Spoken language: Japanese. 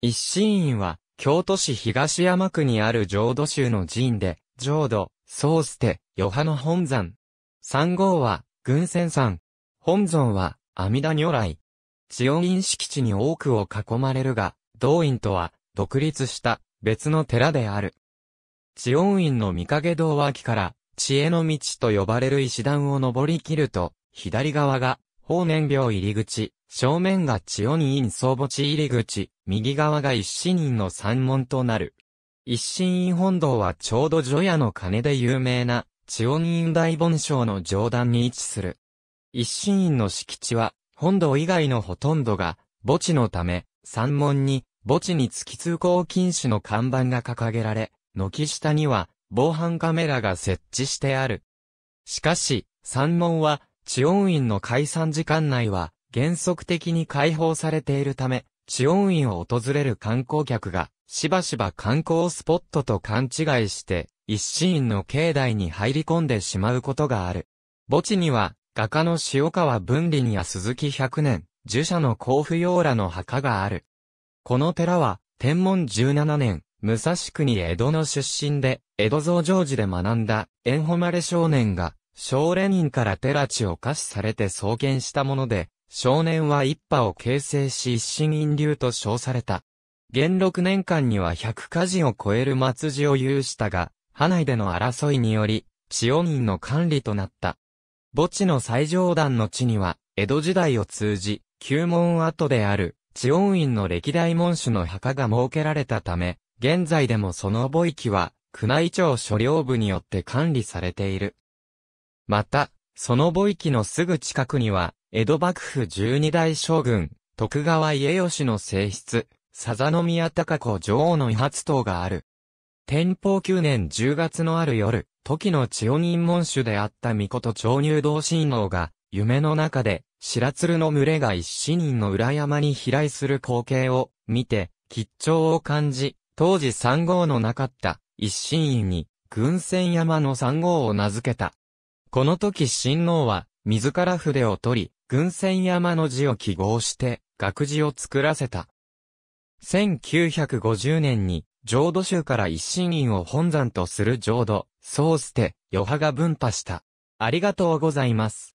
一心院は、京都市東山区にある浄土宗の寺院で、浄土、宗捨て余波の本山。三号は、群仙山。本尊は、阿弥陀如来。千代院敷地に多くを囲まれるが、道院とは、独立した別の寺である。千代院の御影堂脇から、知恵の道と呼ばれる石段を登り切ると、左側が、法年廟入り口、正面が千代院総墓地入り口、右側が一心院の山門となる。一心院本堂はちょうど除夜の鐘で有名な、千代院大盆章の上段に位置する。一心院の敷地は、本堂以外のほとんどが、墓地のため、山門に、墓地に付き通行禁止の看板が掲げられ、軒下には、防犯カメラが設置してある。しかし、山門は、治温院の解散時間内は、原則的に開放されているため、治温院を訪れる観光客が、しばしば観光スポットと勘違いして、一心院の境内に入り込んでしまうことがある。墓地には、画家の塩川文林や鈴木百年、儒者の甲府洋らの墓がある。この寺は、天文17年、武蔵国江戸の出身で、江戸増上寺で学んだ、縁誉れ少年が、少年院から寺地を下賜されて創建したもので、少年は一派を形成し一心院流と称された。元禄年間には百家事を超える末寺を有したが、派内での争いにより、千代院の管理となった。墓地の最上段の地には、江戸時代を通じ、旧門跡である、千代院の歴代門主の墓が設けられたため、現在でもその墓域は、宮内庁所領部によって管理されている。また、その墓域のすぐ近くには、江戸幕府十二代将軍、徳川家吉の正室、佐佐宮高子女王の遺発塔がある。天保9年10月のある夜、時の千代人門主であった御事超入道神王が、夢の中で、白鶴の群れが一死人の裏山に飛来する光景を見て、吉兆を感じ、当時三号のなかった一心院に、群仙山の三号を名付けた。この時親王は、自ら筆を取り、軍船山の字を記号して、学字を作らせた。1950年に、浄土宗から一心院を本山とする浄土、そう捨て、余波が分派した。ありがとうございます。